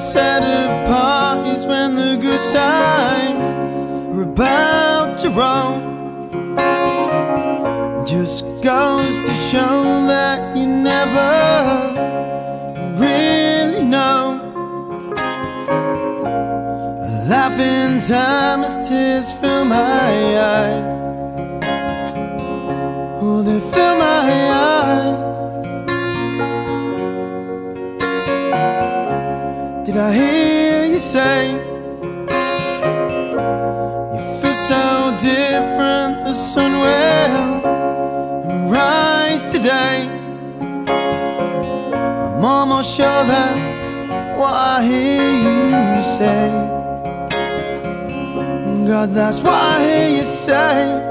set apart is when the good times are about to roll. Just goes to show that you never really know. A laughing time as tears fill my eyes. Oh, they fill my eyes. I hear you say you feel so different? The sun will rise today. I'm almost sure that's what I hear you say. God, that's what I hear you say.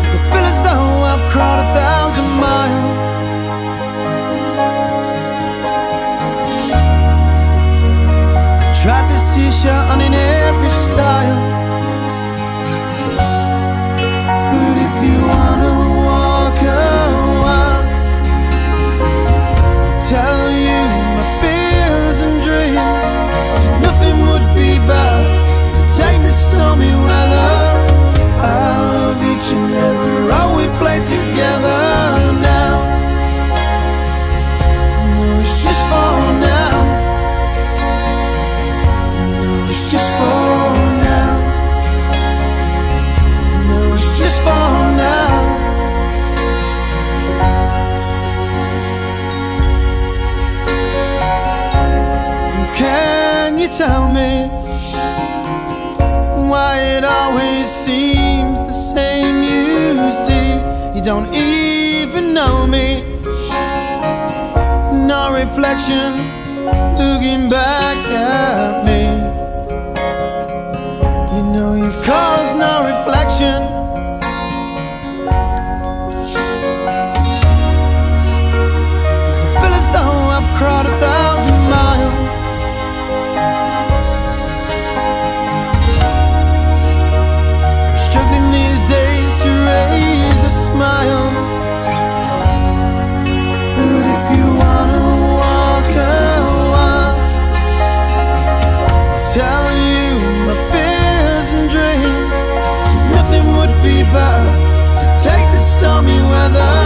Cause I feel this in every style why it always seems the same? You see, you don't even know me. No reflection looking back at to